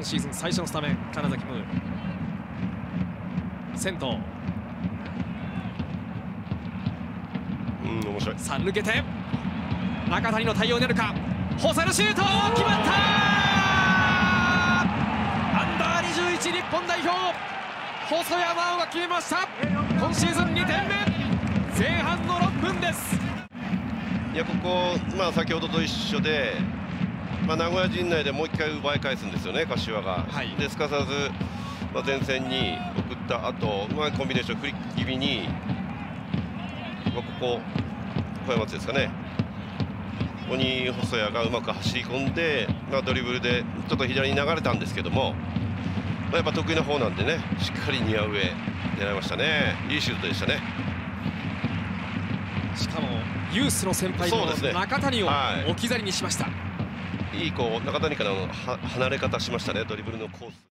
今シーズン最初のスタメン金崎ムー。先頭。うん面白い。さあ抜けて。中谷の対応になるか。細野シュート決まった!アンダー21日本代表。細谷真央が決めました。今シーズン2点目。前半の6分です。いやここ、まあ、先ほどと一緒で、まあ、名古屋陣内でもう一回奪い返すんですよね、柏が。はい。ですかさず、まあ、前線に送った後、まあコンビネーション振り気味に、まあ、ここ、小山松ですかね、ここに細谷がうまく走り込んで、まあ、ドリブルでちょっと左に流れたんですけども、まあ、やっぱ得意な方なんでね、しっかりニア上、狙いましたね、いいシュートでしたね。しかもユースの先輩の中谷をはい。置き去りにしました、いいこう中谷からの離れ方しましたね、ドリブルのコース。